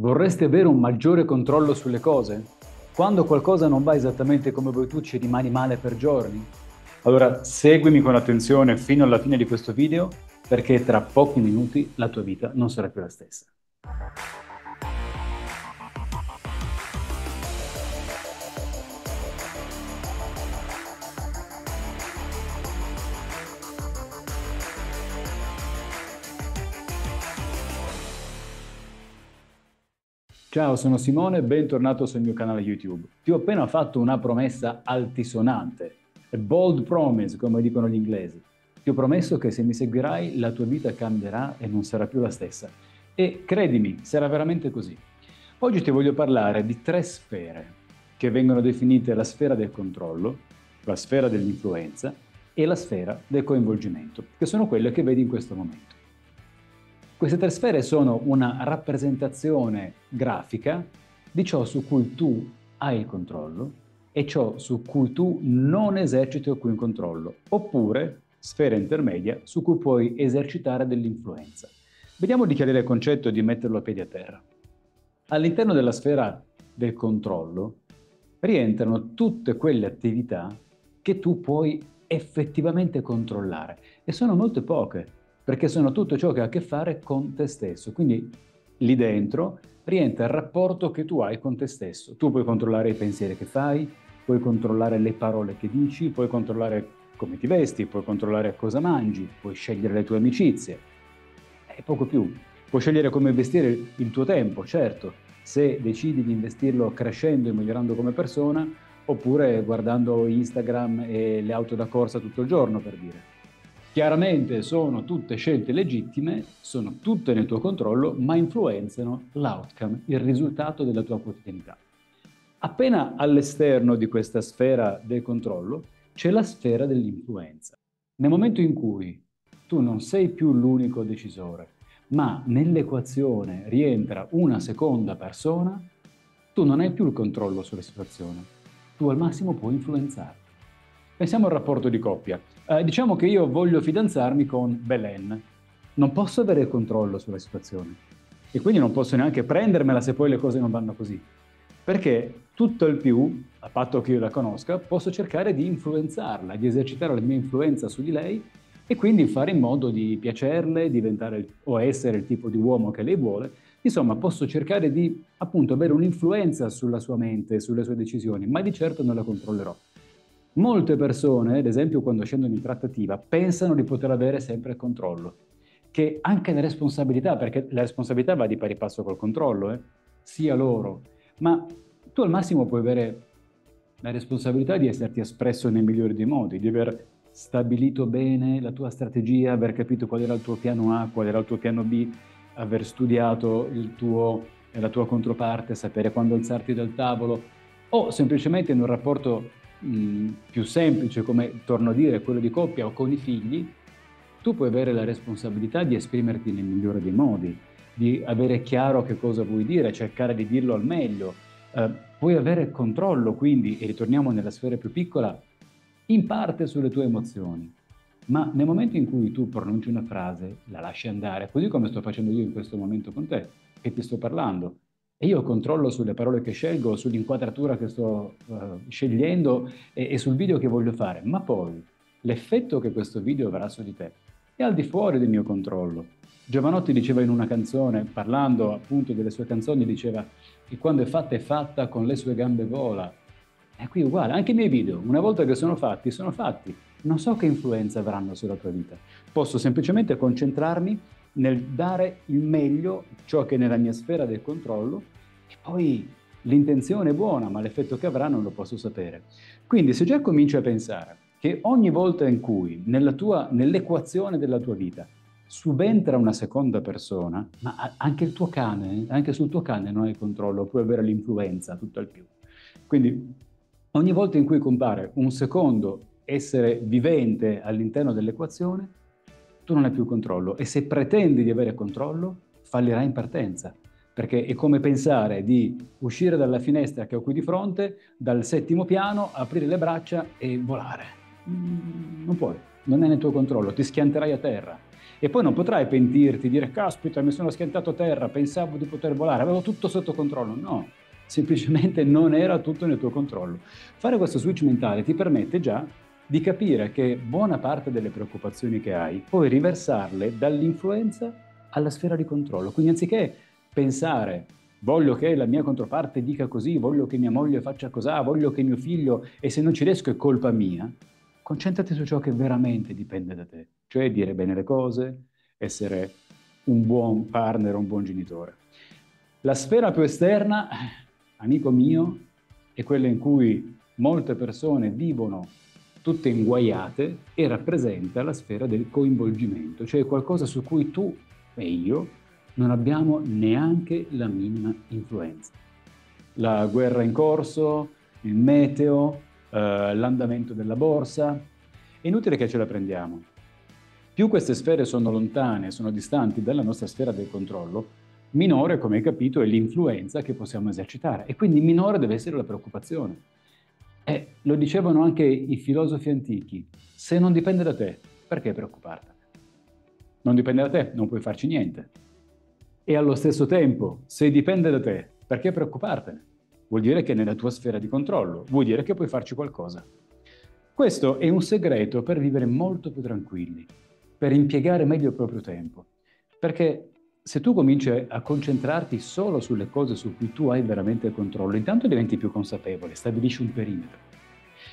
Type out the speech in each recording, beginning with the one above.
Vorresti avere un maggiore controllo sulle cose? Quando qualcosa non va esattamente come vuoi tu ci rimani male per giorni? Allora seguimi con attenzione fino alla fine di questo video perché tra pochi minuti la tua vita non sarà più la stessa. Ciao, sono Simone e bentornato sul mio canale YouTube. Ti ho appena fatto una promessa altisonante, a bold promise, come dicono gli inglesi. Ti ho promesso che se mi seguirai la tua vita cambierà e non sarà più la stessa. E credimi, sarà veramente così. Oggi ti voglio parlare di tre sfere che vengono definite la sfera del controllo, la sfera dell'influenza e la sfera del coinvolgimento, che sono quelle che vedi in questo momento. Queste tre sfere sono una rappresentazione grafica di ciò su cui tu hai il controllo e ciò su cui tu non eserciti alcun controllo, oppure sfera intermedia su cui puoi esercitare dell'influenza. Vediamo di chiarire il concetto e di metterlo a piedi a terra. All'interno della sfera del controllo rientrano tutte quelle attività che tu puoi effettivamente controllare e sono molte poche perché sono tutto ciò che ha a che fare con te stesso. Quindi lì dentro rientra il rapporto che tu hai con te stesso. Tu puoi controllare i pensieri che fai, puoi controllare le parole che dici, puoi controllare come ti vesti, puoi controllare cosa mangi, puoi scegliere le tue amicizie e poco più. Puoi scegliere come investire il tuo tempo, certo, se decidi di investirlo crescendo e migliorando come persona, oppure guardando Instagram e le auto da corsa tutto il giorno, per dire. Chiaramente sono tutte scelte legittime, sono tutte nel tuo controllo, ma influenzano l'outcome, il risultato della tua quotidianità. Appena all'esterno di questa sfera del controllo c'è la sfera dell'influenza. Nel momento in cui tu non sei più l'unico decisore, ma nell'equazione rientra una seconda persona, tu non hai più il controllo sulla situazione. Tu al massimo puoi influenzare. Pensiamo al rapporto di coppia. Eh, diciamo che io voglio fidanzarmi con Belen. Non posso avere il controllo sulla situazione e quindi non posso neanche prendermela se poi le cose non vanno così. Perché tutto il più, a patto che io la conosca, posso cercare di influenzarla, di esercitare la mia influenza su di lei e quindi fare in modo di piacerle, diventare o essere il tipo di uomo che lei vuole. Insomma, posso cercare di appunto avere un'influenza sulla sua mente, sulle sue decisioni, ma di certo non la controllerò. Molte persone, ad esempio quando scendono in trattativa, pensano di poter avere sempre il controllo, che anche la responsabilità, perché la responsabilità va di pari passo col controllo, eh, sia loro, ma tu al massimo puoi avere la responsabilità di esserti espresso nel migliore dei modi, di aver stabilito bene la tua strategia, aver capito qual era il tuo piano A, qual era il tuo piano B, aver studiato tuo, la tua controparte, sapere quando alzarti dal tavolo, o semplicemente in un rapporto mh, più semplice, come torno a dire, quello di coppia o con i figli, tu puoi avere la responsabilità di esprimerti nel migliore dei modi, di avere chiaro che cosa vuoi dire, cercare di dirlo al meglio. Eh, puoi avere controllo, quindi, e ritorniamo nella sfera più piccola, in parte sulle tue emozioni. Ma nel momento in cui tu pronunci una frase, la lasci andare, così come sto facendo io in questo momento con te, che ti sto parlando, e io controllo sulle parole che scelgo, sull'inquadratura che sto uh, scegliendo e, e sul video che voglio fare, ma poi l'effetto che questo video avrà su di te è al di fuori del mio controllo. Giovanotti diceva in una canzone, parlando appunto delle sue canzoni, diceva che quando è fatta è fatta con le sue gambe vola. E qui uguale, anche i miei video, una volta che sono fatti, sono fatti. Non so che influenza avranno sulla tua vita. Posso semplicemente concentrarmi nel dare il meglio, ciò che è nella mia sfera del controllo, e poi l'intenzione è buona, ma l'effetto che avrà non lo posso sapere. Quindi se già cominci a pensare che ogni volta in cui tua, nell'equazione della tua vita subentra una seconda persona, ma anche il tuo cane, anche sul tuo cane non hai controllo, puoi avere l'influenza, tutto al più. Quindi ogni volta in cui compare un secondo essere vivente all'interno dell'equazione, tu non hai più controllo e se pretendi di avere controllo, fallirai in partenza, perché è come pensare di uscire dalla finestra che ho qui di fronte, dal settimo piano, aprire le braccia e volare. Mm, non puoi, non è nel tuo controllo, ti schianterai a terra. E poi non potrai pentirti, dire caspita mi sono schiantato a terra, pensavo di poter volare, avevo tutto sotto controllo. No, semplicemente non era tutto nel tuo controllo. Fare questo switch mentale ti permette già di capire che buona parte delle preoccupazioni che hai puoi riversarle dall'influenza alla sfera di controllo. Quindi anziché pensare voglio che la mia controparte dica così, voglio che mia moglie faccia così, voglio che mio figlio e se non ci riesco è colpa mia, concentrati su ciò che veramente dipende da te, cioè dire bene le cose, essere un buon partner, un buon genitore. La sfera più esterna, amico mio, è quella in cui molte persone vivono tutte inguaiate e rappresenta la sfera del coinvolgimento, cioè qualcosa su cui tu e io non abbiamo neanche la minima influenza. La guerra in corso, il meteo, eh, l'andamento della borsa, è inutile che ce la prendiamo. Più queste sfere sono lontane, sono distanti dalla nostra sfera del controllo, minore, come hai capito, è l'influenza che possiamo esercitare e quindi minore deve essere la preoccupazione. Lo dicevano anche i filosofi antichi, se non dipende da te, perché preoccuparti? Non dipende da te, non puoi farci niente. E allo stesso tempo, se dipende da te, perché preoccupartene? Vuol dire che è nella tua sfera di controllo, vuol dire che puoi farci qualcosa. Questo è un segreto per vivere molto più tranquilli, per impiegare meglio il proprio tempo. Perché se tu cominci a concentrarti solo sulle cose su cui tu hai veramente controllo, intanto diventi più consapevole, stabilisci un perimetro.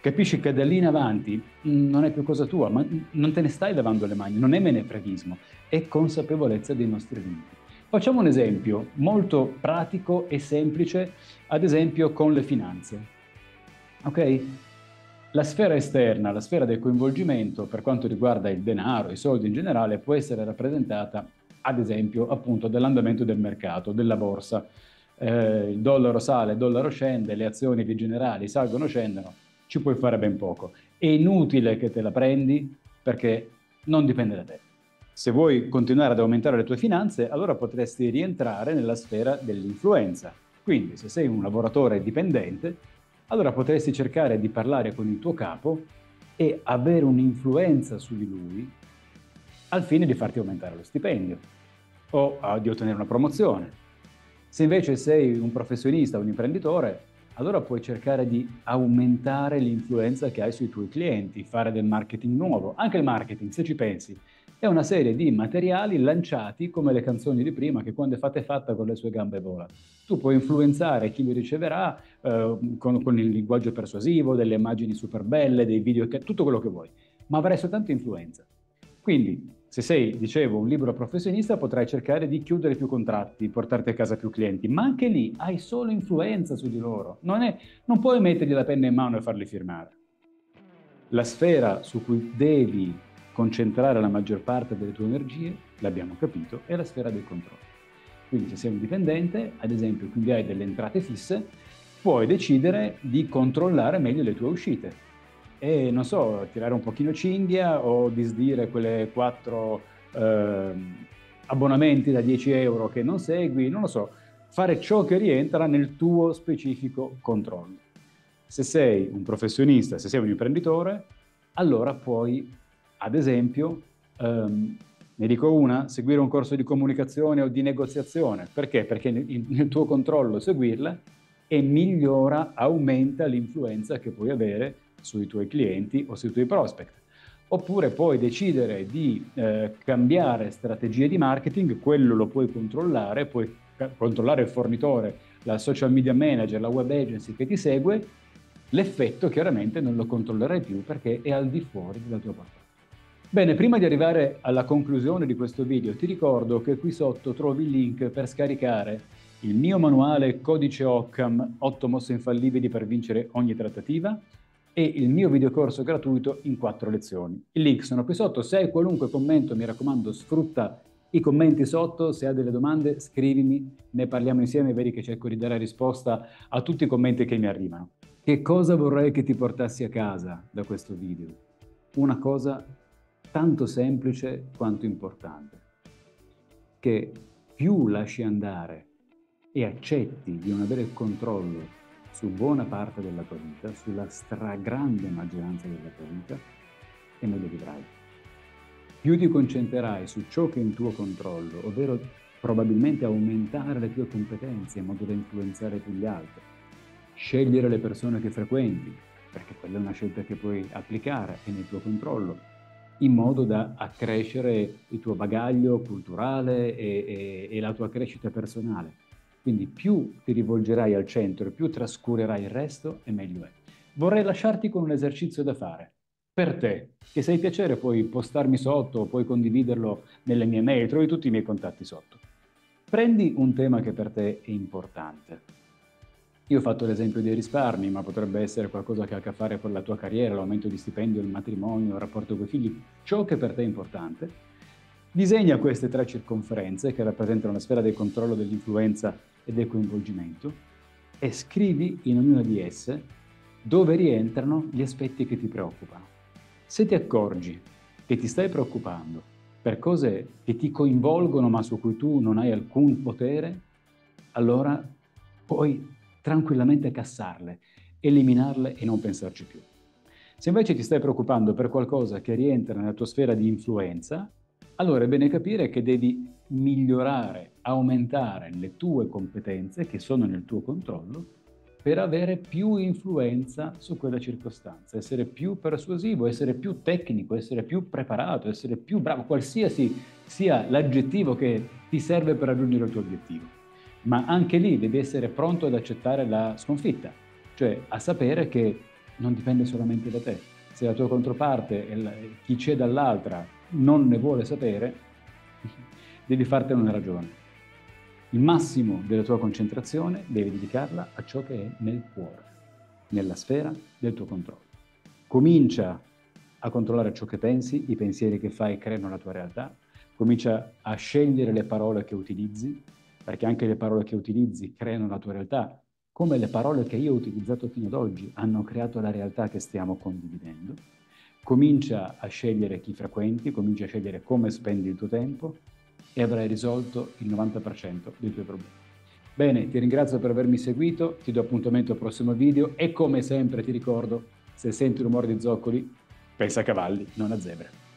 Capisci che da lì in avanti mm, non è più cosa tua, ma non te ne stai lavando le mani, non è menefreghismo, è consapevolezza dei nostri limiti. Facciamo un esempio molto pratico e semplice, ad esempio con le finanze. Ok? La sfera esterna, la sfera del coinvolgimento per quanto riguarda il denaro, i soldi in generale, può essere rappresentata ad esempio appunto dall'andamento del mercato, della borsa. Eh, il dollaro sale, il dollaro scende, le azioni generali salgono scendono, ci puoi fare ben poco. È inutile che te la prendi perché non dipende da te. Se vuoi continuare ad aumentare le tue finanze, allora potresti rientrare nella sfera dell'influenza. Quindi, se sei un lavoratore dipendente, allora potresti cercare di parlare con il tuo capo e avere un'influenza su di lui al fine di farti aumentare lo stipendio o uh, di ottenere una promozione. Se invece sei un professionista, un imprenditore, allora puoi cercare di aumentare l'influenza che hai sui tuoi clienti, fare del marketing nuovo. Anche il marketing, se ci pensi, è una serie di materiali lanciati come le canzoni di prima che quando è fatta è fatta con le sue gambe vola. Tu puoi influenzare chi li riceverà eh, con, con, il linguaggio persuasivo, delle immagini super belle, dei video, tutto quello che vuoi, ma avrai soltanto influenza. Quindi, se sei, dicevo, un libero professionista, potrai cercare di chiudere più contratti, portarti a casa più clienti, ma anche lì hai solo influenza su di loro. Non, è, non puoi mettergli la penna in mano e farli firmare. La sfera su cui devi concentrare la maggior parte delle tue energie, l'abbiamo capito, è la sfera del controllo. Quindi se sei un dipendente, ad esempio, quindi hai delle entrate fisse, puoi decidere di controllare meglio le tue uscite. E non so, tirare un pochino cinghia o disdire quelle quattro eh, abbonamenti da 10 euro che non segui, non lo so, fare ciò che rientra nel tuo specifico controllo. Se sei un professionista, se sei un imprenditore, allora puoi ad esempio, um, ne dico una, seguire un corso di comunicazione o di negoziazione. Perché? Perché nel tuo controllo seguirla e migliora, aumenta l'influenza che puoi avere sui tuoi clienti o sui tuoi prospect. Oppure puoi decidere di eh, cambiare strategie di marketing, quello lo puoi controllare, puoi controllare il fornitore, la social media manager, la web agency che ti segue, l'effetto chiaramente non lo controllerai più perché è al di fuori della tua portata. Bene, prima di arrivare alla conclusione di questo video, ti ricordo che qui sotto trovi il link per scaricare il mio manuale Codice Occam 8 mosse infallibili per vincere ogni trattativa e il mio videocorso gratuito in 4 lezioni. I link sono qui sotto, se hai qualunque commento mi raccomando sfrutta i commenti sotto, se hai delle domande scrivimi, ne parliamo insieme, vedi che cerco di dare risposta a tutti i commenti che mi arrivano. Che cosa vorrei che ti portassi a casa da questo video? Una cosa tanto semplice quanto importante, che più lasci andare e accetti di non avere il controllo su buona parte della tua vita, sulla stragrande maggioranza della tua vita, e meglio vivrai. più ti concentrerai su ciò che è in tuo controllo, ovvero probabilmente aumentare le tue competenze in modo da influenzare più gli altri, scegliere le persone che frequenti, perché quella è una scelta che puoi applicare, è nel tuo controllo, in modo da accrescere il tuo bagaglio culturale e, e, e la tua crescita personale. Quindi più ti rivolgerai al centro e più trascurerai il resto, e meglio è. Vorrei lasciarti con un esercizio da fare. Per te, che se hai piacere puoi postarmi sotto, puoi condividerlo nelle mie mail, trovi tutti i miei contatti sotto. Prendi un tema che per te è importante io ho fatto l'esempio dei risparmi, ma potrebbe essere qualcosa che ha a che fare con la tua carriera, l'aumento di stipendio, il matrimonio, il rapporto con i figli, ciò che per te è importante. Disegna queste tre circonferenze che rappresentano la sfera del controllo, dell'influenza e del coinvolgimento e scrivi in ognuna di esse dove rientrano gli aspetti che ti preoccupano. Se ti accorgi che ti stai preoccupando per cose che ti coinvolgono ma su cui tu non hai alcun potere, allora puoi tranquillamente cassarle, eliminarle e non pensarci più. Se invece ti stai preoccupando per qualcosa che rientra nella tua sfera di influenza, allora è bene capire che devi migliorare, aumentare le tue competenze che sono nel tuo controllo per avere più influenza su quella circostanza, essere più persuasivo, essere più tecnico, essere più preparato, essere più bravo, qualsiasi sia l'aggettivo che ti serve per raggiungere il tuo obiettivo ma anche lì devi essere pronto ad accettare la sconfitta, cioè a sapere che non dipende solamente da te. Se la tua controparte, chi c'è dall'altra, non ne vuole sapere, devi fartene una ragione. Il massimo della tua concentrazione devi dedicarla a ciò che è nel cuore, nella sfera del tuo controllo. Comincia a controllare ciò che pensi, i pensieri che fai creano la tua realtà, comincia a scegliere le parole che utilizzi, perché anche le parole che utilizzi creano la tua realtà, come le parole che io ho utilizzato fino ad oggi hanno creato la realtà che stiamo condividendo. Comincia a scegliere chi frequenti, comincia a scegliere come spendi il tuo tempo e avrai risolto il 90% dei tuoi problemi. Bene, ti ringrazio per avermi seguito, ti do appuntamento al prossimo video e come sempre ti ricordo, se senti rumore di zoccoli, pensa a cavalli, non a zebre.